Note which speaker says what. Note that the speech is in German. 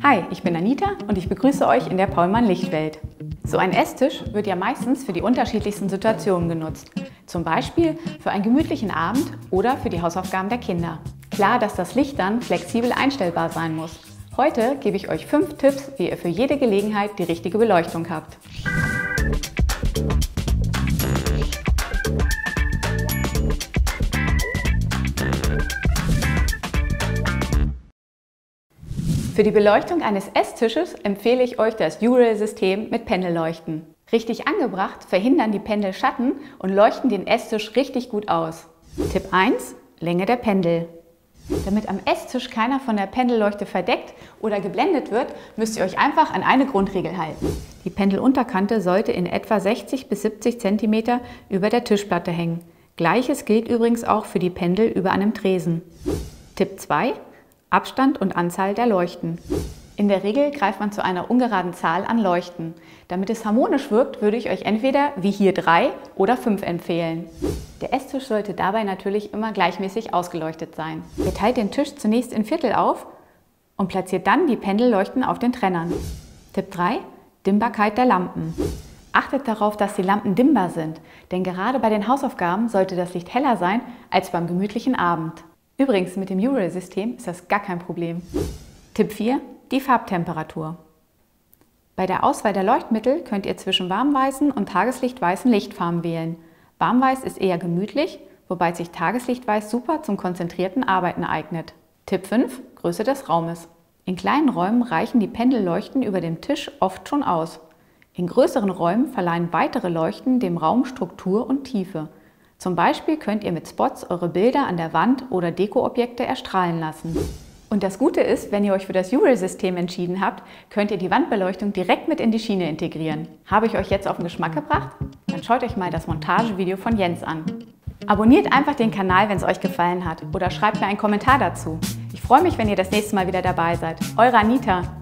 Speaker 1: Hi, ich bin Anita und ich begrüße euch in der Paulmann Lichtwelt. So ein Esstisch wird ja meistens für die unterschiedlichsten Situationen genutzt. Zum Beispiel für einen gemütlichen Abend oder für die Hausaufgaben der Kinder. Klar, dass das Licht dann flexibel einstellbar sein muss. Heute gebe ich euch fünf Tipps, wie ihr für jede Gelegenheit die richtige Beleuchtung habt. Für die Beleuchtung eines Esstisches empfehle ich euch das Ural-System mit Pendelleuchten. Richtig angebracht verhindern die Pendel Schatten und leuchten den Esstisch richtig gut aus. Tipp 1. Länge der Pendel. Damit am Esstisch keiner von der Pendelleuchte verdeckt oder geblendet wird, müsst ihr euch einfach an eine Grundregel halten. Die Pendelunterkante sollte in etwa 60 bis 70 cm über der Tischplatte hängen. Gleiches gilt übrigens auch für die Pendel über einem Tresen. Tipp 2. Abstand und Anzahl der Leuchten. In der Regel greift man zu einer ungeraden Zahl an Leuchten. Damit es harmonisch wirkt, würde ich euch entweder wie hier drei oder fünf empfehlen. Der Esstisch sollte dabei natürlich immer gleichmäßig ausgeleuchtet sein. Ihr teilt den Tisch zunächst in Viertel auf und platziert dann die Pendelleuchten auf den Trennern. Tipp 3. Dimmbarkeit der Lampen. Achtet darauf, dass die Lampen dimmbar sind, denn gerade bei den Hausaufgaben sollte das Licht heller sein als beim gemütlichen Abend. Übrigens, mit dem Ural-System ist das gar kein Problem. Tipp 4. Die Farbtemperatur. Bei der Auswahl der Leuchtmittel könnt ihr zwischen warmweißen und tageslichtweißen Lichtfarben wählen. Warmweiß ist eher gemütlich, wobei sich Tageslichtweiß super zum konzentrierten Arbeiten eignet. Tipp 5. Größe des Raumes. In kleinen Räumen reichen die Pendelleuchten über dem Tisch oft schon aus. In größeren Räumen verleihen weitere Leuchten dem Raum Struktur und Tiefe. Zum Beispiel könnt ihr mit Spots eure Bilder an der Wand oder Dekoobjekte erstrahlen lassen. Und das Gute ist, wenn ihr euch für das Ural-System entschieden habt, könnt ihr die Wandbeleuchtung direkt mit in die Schiene integrieren. Habe ich euch jetzt auf den Geschmack gebracht? Dann schaut euch mal das Montagevideo von Jens an. Abonniert einfach den Kanal, wenn es euch gefallen hat oder schreibt mir einen Kommentar dazu. Ich freue mich, wenn ihr das nächste Mal wieder dabei seid. Eure Anita.